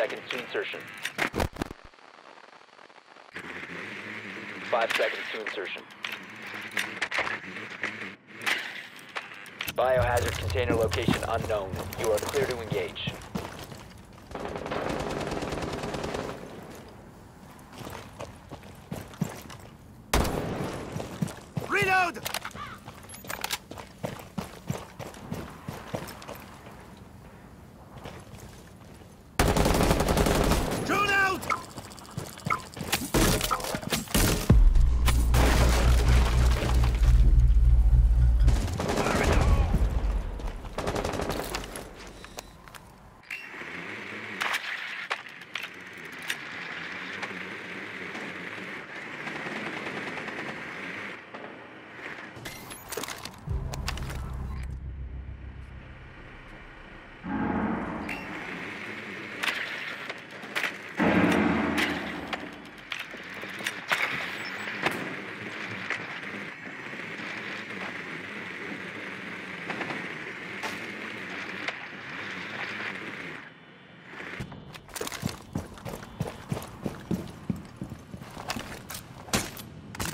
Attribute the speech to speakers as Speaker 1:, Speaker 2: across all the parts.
Speaker 1: Seconds to insertion. Five seconds to insertion. Biohazard container location unknown. You are clear to engage.
Speaker 2: Reload! Drone out!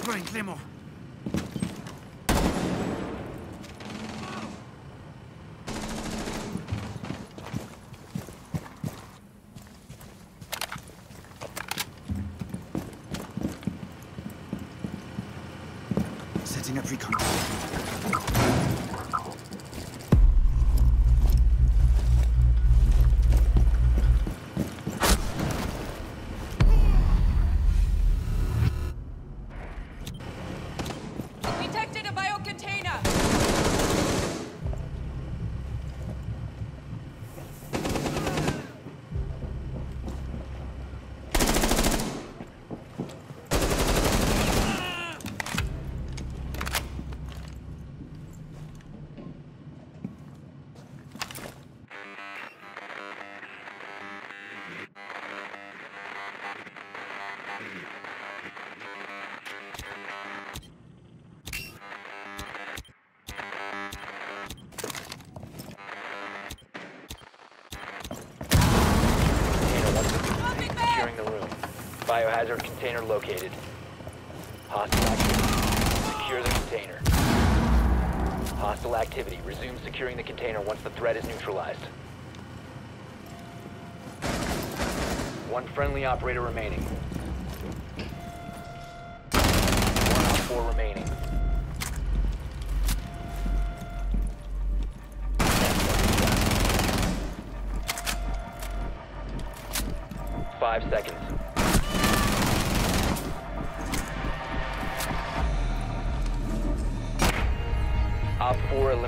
Speaker 2: Deploying Claymore. Setting up recon.
Speaker 1: Biohazard container located. Hostile activity. Secure the container. Hostile activity. Resume securing the container once the threat is neutralized. One friendly operator remaining. One out four remaining. Five seconds.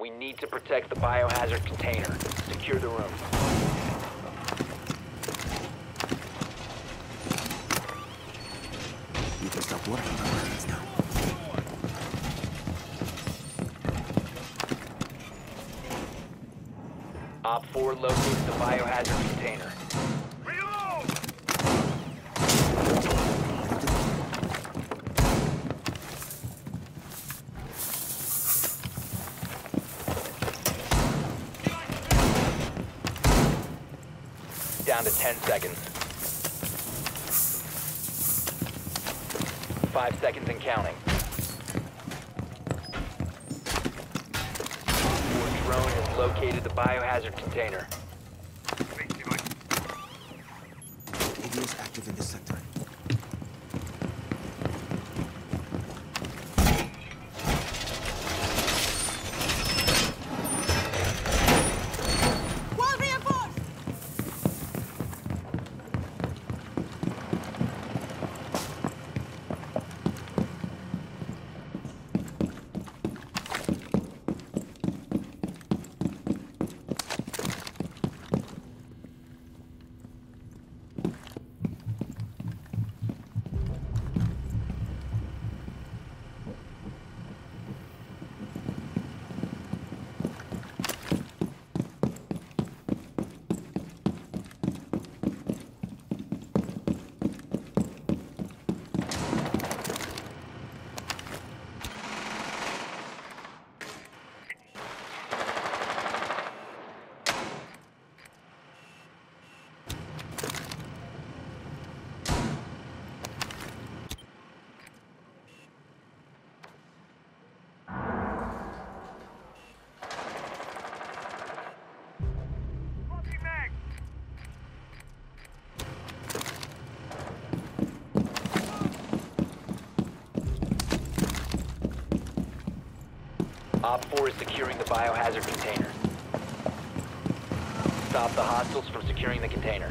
Speaker 1: We need to protect the biohazard container. Secure the room.
Speaker 2: Need to stop working on this now.
Speaker 1: Op 4 located the biohazard container. 10 seconds. Five seconds and counting. Your drone has located the biohazard container. Op 4 is securing the biohazard container. Stop the hostiles from securing the container.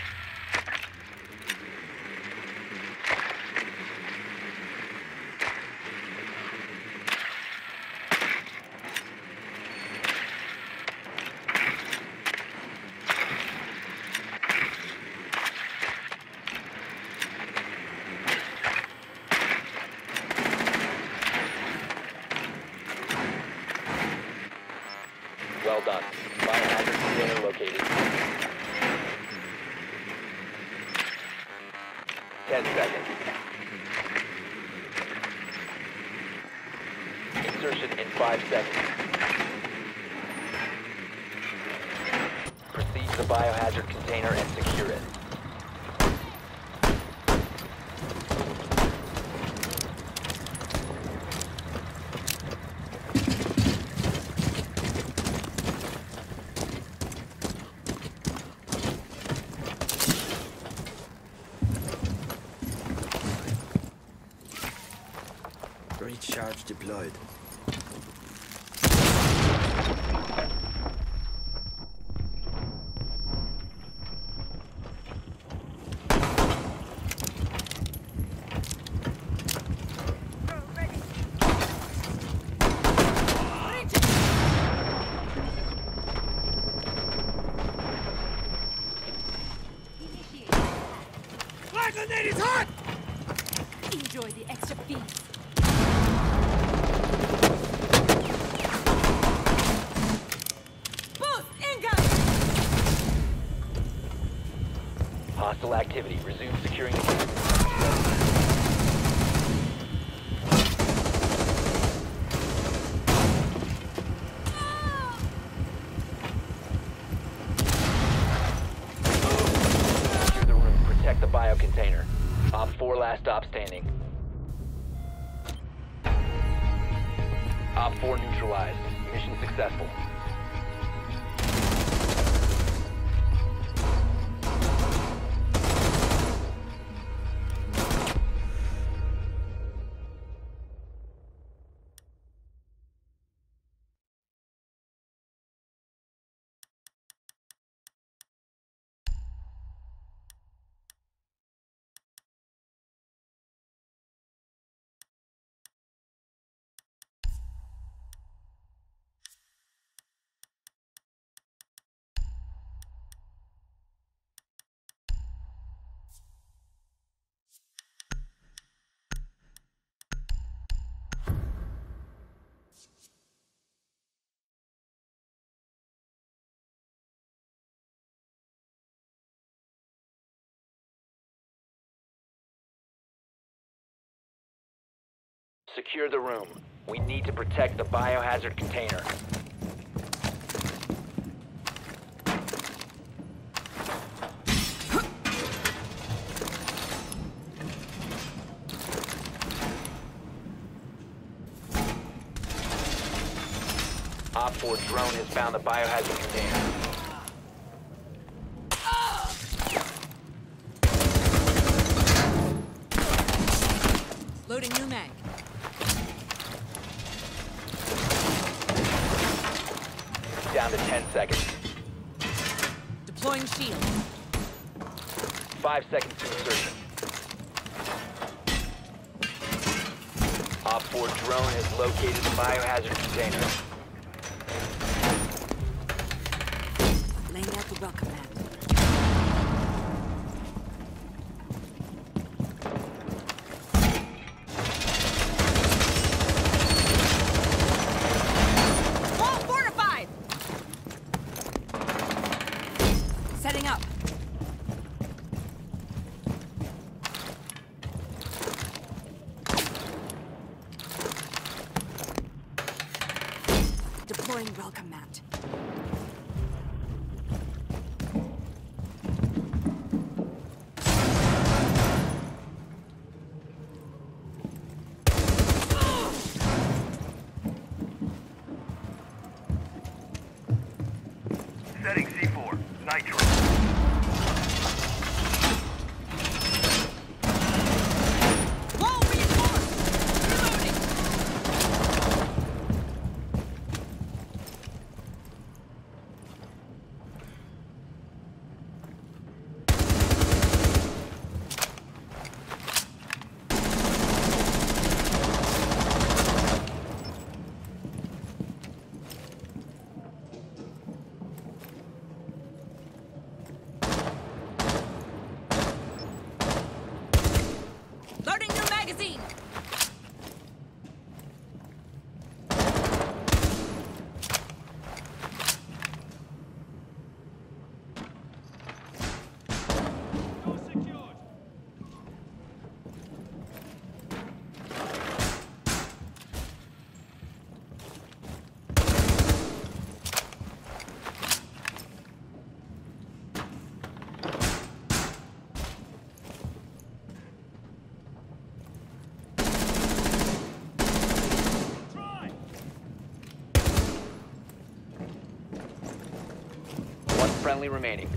Speaker 1: 10 seconds. Insertion in 5 seconds. Proceed to the biohazard container and secure it.
Speaker 2: Recharge deployed.
Speaker 3: Flag grenade is hot! Enjoy the extra feast.
Speaker 1: Hostile activity. Resume securing the container. Secure the room. Protect the bio container. Op 4 last stop standing. Op 4 neutralized. Mission successful. Secure the room. We need to protect the biohazard container. Op 4 drone has found the biohazard container.
Speaker 3: Loading new mag.
Speaker 1: Down to 10 seconds.
Speaker 3: Deploying shield.
Speaker 1: Five seconds to insertion. Op 4 drone has located the biohazard container.
Speaker 3: Laying out the welcome mat. Wall fortified! Setting up. Deploying welcome mat.
Speaker 4: Setting C4. Nitro.
Speaker 1: Friendly remaining.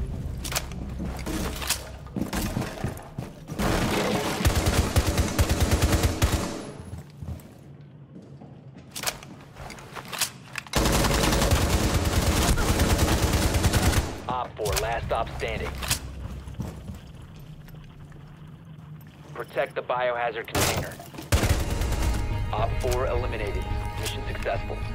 Speaker 1: Op 4, last stop standing. Protect the biohazard container. Op 4 eliminated. Mission successful.